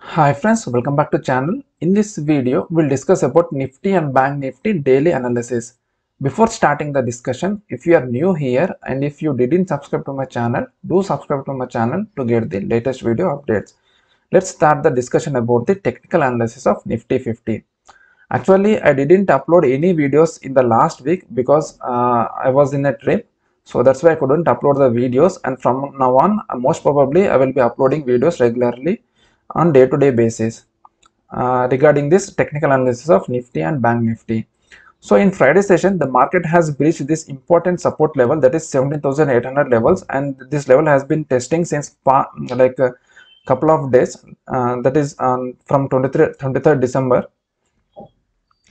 Hi friends, welcome back to channel. In this video, we'll discuss about Nifty and Bank Nifty daily analysis. Before starting the discussion, if you are new here and if you didn't subscribe to my channel, do subscribe to my channel to get the latest video updates. Let's start the discussion about the technical analysis of Nifty 50. Actually, I didn't upload any videos in the last week because uh, I was in a trip. So that's why I couldn't upload the videos and from now on, most probably I will be uploading videos regularly on day-to-day basis uh, regarding this technical analysis of Nifty and Bank Nifty. So in Friday session, the market has breached this important support level that is 17,800 levels and this level has been testing since like a couple of days uh, that is um, from 23, 23rd December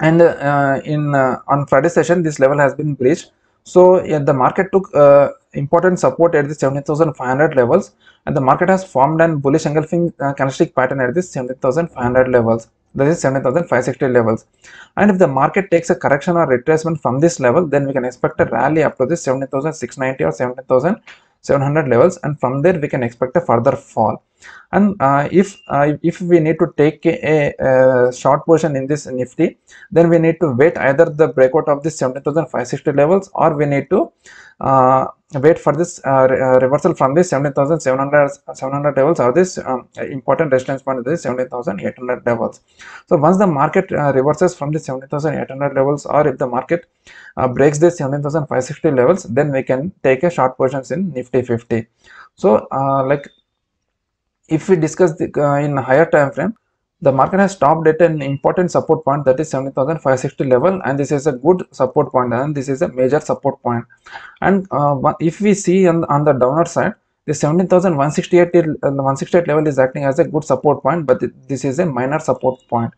and uh, in uh, on Friday session this level has been breached so yeah, the market took uh, important support at the 17,500 levels and the market has formed an bullish engulfing uh, candlestick pattern at this 17,500 levels that is 17,560 levels. And if the market takes a correction or retracement from this level then we can expect a rally up to this 17,690 or 17,700 levels and from there we can expect a further fall. And uh, if uh, if we need to take a, a, short position in this nifty then we need to wait either the breakout of this 17560 levels or we need to uh, wait for this uh, uh, reversal from this 17700 700 levels or this um, important resistance point is this 17800 levels so once the market uh, reverses from the 17800 levels or if the market breaks this 17560 levels then we can take a short positions in nifty 50 so like if we discuss the, uh, in higher time frame the market has stopped at an important support point that is 70560 level and this is a good support point and this is a major support point. And uh, if we see on, on the downward side the 17168 uh, 168 level is acting as a good support point but this is a minor support point.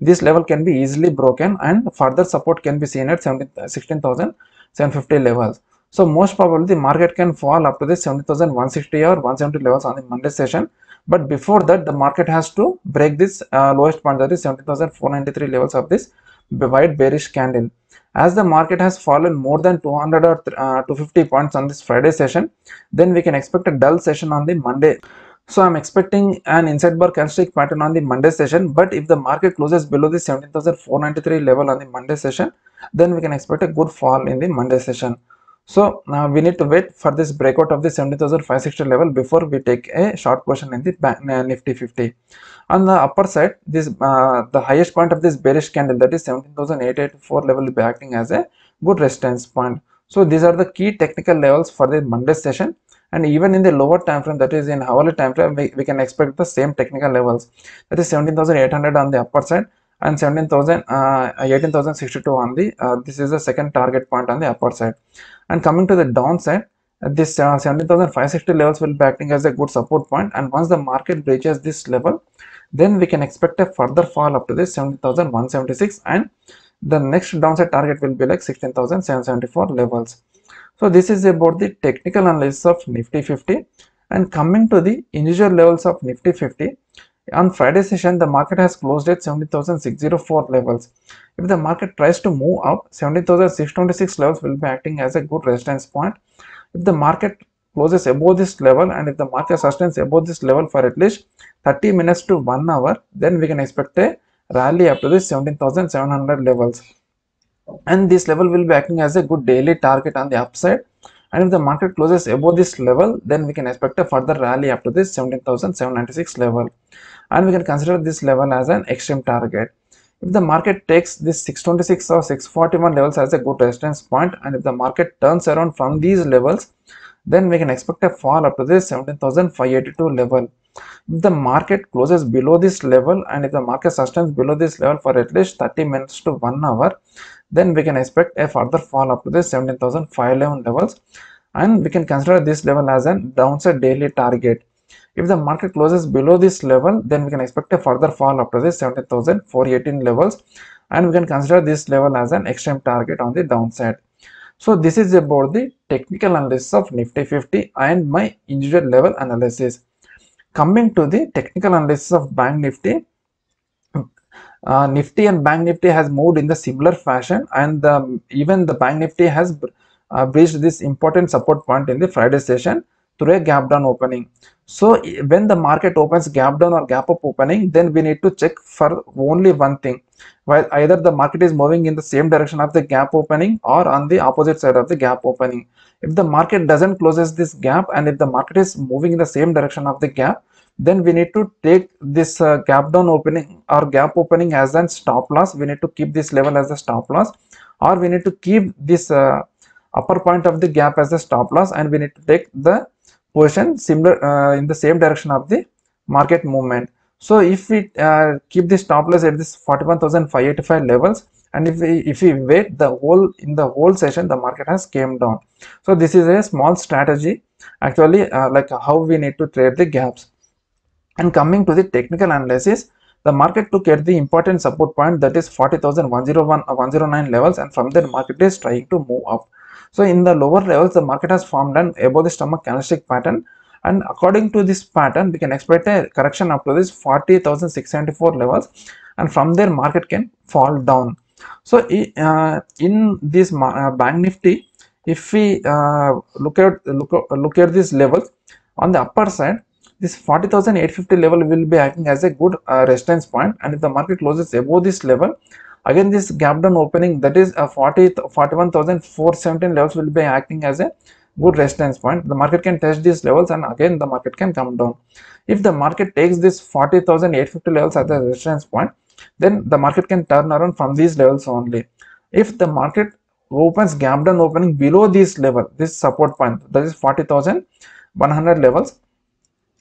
This level can be easily broken and further support can be seen at 16750 levels. So most probably the market can fall up to the 70160 or 170 levels on the monday session but before that the market has to break this uh, lowest point that is 17493 levels of this white bearish candle. As the market has fallen more than 200 or uh, 250 points on this friday session then we can expect a dull session on the monday. So i'm expecting an inside bar candlestick pattern on the monday session but if the market closes below the 17493 level on the monday session then we can expect a good fall in the monday session so now we need to wait for this breakout of the 70,560 level before we take a short position in the bank, uh, Nifty 50. On the upper side, this uh, the highest point of this bearish candle that is 17,884 level will be acting as a good resistance point. So these are the key technical levels for the Monday session and even in the lower time frame that is in hourly time frame we, we can expect the same technical levels that is 17,800 on the upper side and 17,000 uh, 18,062 on the uh, this is the second target point on the upper side. And coming to the downside this uh, 17,560 levels will be acting as a good support point. And once the market breaches this level then we can expect a further fall up to this 17,176 and the next downside target will be like 16,774 levels. So this is about the technical analysis of nifty 50 and coming to the individual levels of nifty 50 on Friday session, the market has closed at 70,604 levels. If the market tries to move up, 70,626 levels will be acting as a good resistance point. If the market closes above this level and if the market sustains above this level for at least 30 minutes to 1 hour, then we can expect a rally up to this 17,700 levels. And this level will be acting as a good daily target on the upside and if the market closes above this level then we can expect a further rally up to this 17,796 level and we can consider this level as an extreme target. If the market takes this 626 or 641 levels as a good resistance point and if the market turns around from these levels then we can expect a fall up to this 17,582 level. If the market closes below this level and if the market sustains below this level for at least 30 minutes to 1 hour then we can expect a further fall up to this 17,511 levels and we can consider this level as a downside daily target if the market closes below this level, then we can expect a further fall up to this 17,418 levels and we can consider this level as an extreme target on the downside. So this is about the technical analysis of Nifty 50 and my individual level analysis. Coming to the technical analysis of Bank Nifty, uh, Nifty and Bank Nifty has moved in the similar fashion and the, even the Bank Nifty has uh, breached this important support point in the Friday session through a gap down opening. So when the market opens gap down or gap up opening then we need to check for only one thing. While either the market is moving in the same direction of the gap opening or on the opposite side of the gap opening. If the market doesn't closes this gap and if the market is moving in the same direction of the gap then we need to take this uh, gap down opening or gap opening as a stop loss. We need to keep this level as a stop loss or we need to keep this uh, upper point of the gap as a stop loss and we need to take the position similar uh, in the same direction of the market movement. So if we uh, keep the stop loss at this 41585 levels and if we if we wait the whole in the whole session the market has came down. So this is a small strategy actually uh, like how we need to trade the gaps. And coming to the technical analysis, the market took at the important support point that is 40,101 109 levels and from there market is trying to move up. So in the lower levels the market has formed an above the stomach candlestick pattern. And according to this pattern we can expect a correction up to this 40,674 levels. And from there market can fall down. So uh, in this uh, bank nifty if we uh, look at look, look at this levels on the upper side this 40,850 level will be acting as a good uh, resistance point. And if the market closes above this level again this gap down opening that is a 40 41,417 levels will be acting as a good resistance point. The market can test these levels and again the market can come down. If the market takes this 40,850 levels as a resistance point then the market can turn around from these levels only. If the market opens gap down opening below this level this support point that is 40,100 levels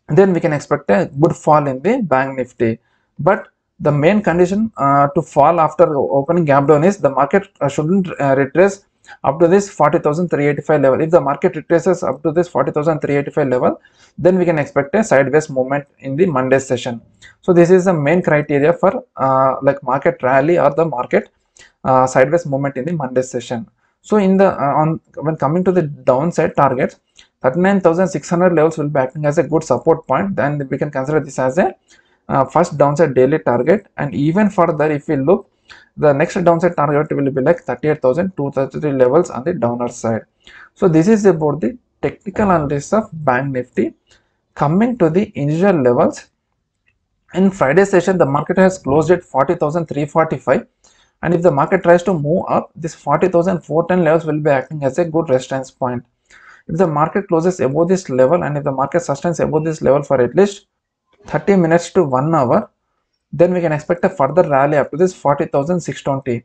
then we can expect a good fall in the bank nifty. But the main condition uh, to fall after opening gap down is the market uh, shouldn't uh, retrace up to this 40,385 level. If the market retraces up to this 40,385 level then we can expect a sideways movement in the monday session. So this is the main criteria for uh, like market rally or the market uh, sideways movement in the monday session. So in the uh, on when coming to the downside targets 39,600 levels will be acting as a good support point then we can consider this as a uh, first downside daily target and even further if we look the next downside target will be like 38,233 levels on the downward side. So this is about the technical analysis of bank nifty. Coming to the individual levels in friday session the market has closed at 40,345 and if the market tries to move up this 40,410 levels will be acting as a good resistance point. If the market closes above this level and if the market sustains above this level for at least 30 minutes to 1 hour, then we can expect a further rally up to this 40,620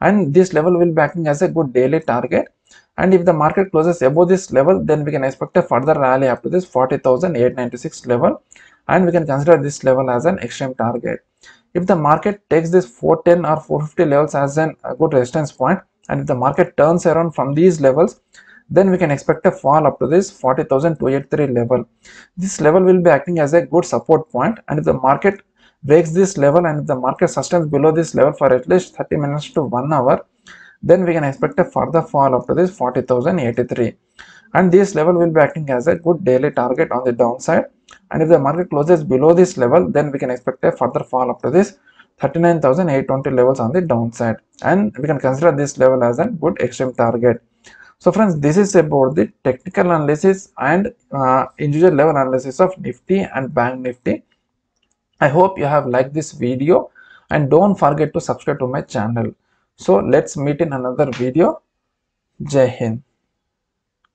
and this level will be acting as a good daily target. And if the market closes above this level then we can expect a further rally up to this 40,896 level. And we can consider this level as an extreme target. If the market takes this 410 or 450 levels as an, a good resistance point and if the market turns around from these levels then we can expect a fall up to this 40,283 level. This level will be acting as a good support point and if the market breaks this level and if the market sustains below this level for at least 30 minutes to 1 hour, then we can expect a further fall up to this 40,083 and this level will be acting as a good daily target on the downside. And if the market closes below this level then we can expect a further fall up to this 39,820 levels on the downside. And we can consider this level as a good extreme target so friends, this is about the technical analysis and uh, individual level analysis of Nifty and Bank Nifty. I hope you have liked this video and don't forget to subscribe to my channel. So let's meet in another video. Jai Hind.